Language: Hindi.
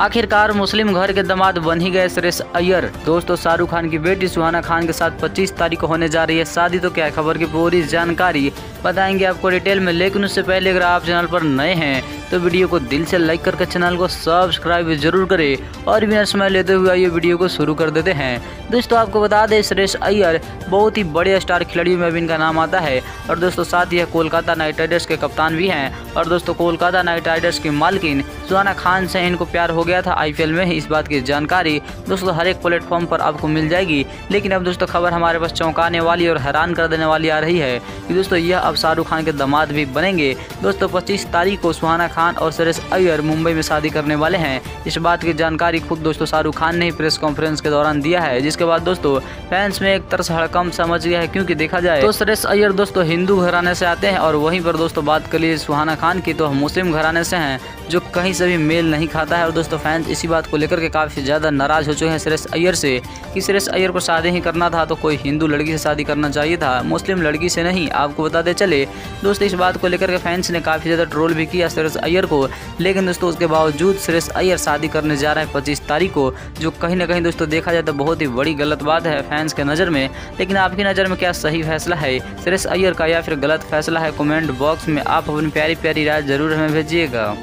आखिरकार मुस्लिम घर के दामाद बन ही गए सुरेश अय्यर। दोस्तों, शाहरुख खान की बेटी सुहाना खान के साथ 25 तारीख को होने जा रही है शादी। तो क्या खबर की पूरी जानकारी बताएँगे आपको डिटेल में, लेकिन उससे पहले अगर आप चैनल पर नए हैं तो वीडियो को दिल से लाइक करके चैनल को सब्सक्राइब ज़रूर करें और बिना समय लेते हुए आइए वीडियो को शुरू कर देते हैं। दोस्तों, आपको बता दें सुरेश अय्यर बहुत ही बड़े स्टार खिलाड़ियों में भी इनका नाम आता है। और दोस्तों, साथ ही कोलकाता नाइट राइडर्स के कप्तान भी हैं। और दोस्तों, कोलकाता नाइट राइडर्स की मालकिन सुहाना खान से इनको प्यार हो गया था आईपीएल में ही इस बात की जानकारी दोस्तों हर एक प्लेटफॉर्म पर आपको मिल जाएगी। लेकिन अब दोस्तों, खबर हमारे पास चौंकाने वाली और हैरान कर देने वाली आ रही है कि दोस्तों, यह अब शाहरुख खान के दामाद भी बनेंगे। दोस्तों, पच्चीस तारीख को सुहाना खान और सुरेश अय्यर मुंबई में शादी करने वाले हैं। इस बात की जानकारी खुद दोस्तों शाहरुख खान ने ही प्रेस कॉन्फ्रेंस के दौरान दिया है। जिसके बाद दोस्तों, फैंस में एक तरस हड़कम समझ गया है क्योंकि देखा जाए तो सुरेश अय्यर दोस्तों हिंदू घराने से आते हैं और वहीं पर दोस्तों बात कर लिए सुहाना खान की तो मुस्लिम घराने से हैं, जो कहीं से भी मेल नहीं खाता है। और दोस्तों, फैंस इसी बात को लेकर के काफ़ी ज़्यादा नाराज़ हो चुके हैं सुरेश अय्यर से कि सुरेश अय्यर को शादी ही करना था तो कोई हिंदू लड़की से शादी करना चाहिए था, मुस्लिम लड़की से नहीं। आपको बताते चले, दोस्तों, इस बात को लेकर के फैंस ने काफ़ी ज़्यादा ट्रोल भी किया सुरेश अय्यर को। लेकिन दोस्तों, उसके बावजूद सुरेश अय्यर शादी करने जा रहे हैं पच्चीस तारीख को, जो कहीं ना कहीं दोस्तों देखा जाए तो बहुत ही बड़ी गलत बात है फैंस के नज़र में। लेकिन आपकी नज़र में क्या सही फैसला है? सुरेश अय्यर का या फिर गलत फैसला है, कमेंट बॉक्स में आप अपनी प्यारी प्यारी राय ज़रूर हमें भेजिएगा।